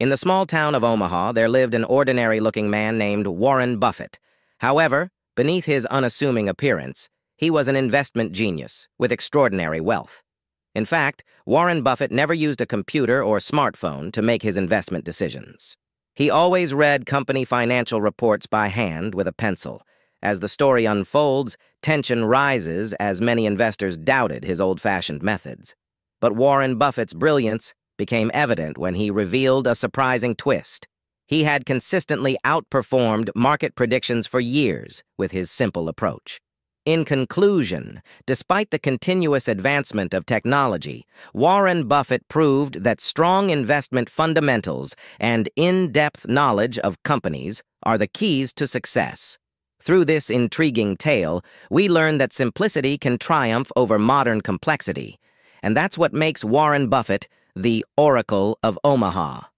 In the small town of Omaha, there lived an ordinary looking man named Warren Buffett. However, beneath his unassuming appearance, he was an investment genius with extraordinary wealth. In fact, Warren Buffett never used a computer or smartphone to make his investment decisions. He always read company financial reports by hand with a pencil. As the story unfolds, tension rises as many investors doubted his old fashioned methods. But Warren Buffett's brilliance became evident when he revealed a surprising twist. He had consistently outperformed market predictions for years with his simple approach. In conclusion, despite the continuous advancement of technology, Warren Buffett proved that strong investment fundamentals and in-depth knowledge of companies are the keys to success. Through this intriguing tale, we learn that simplicity can triumph over modern complexity, and that's what makes Warren Buffett the Oracle of Omaha.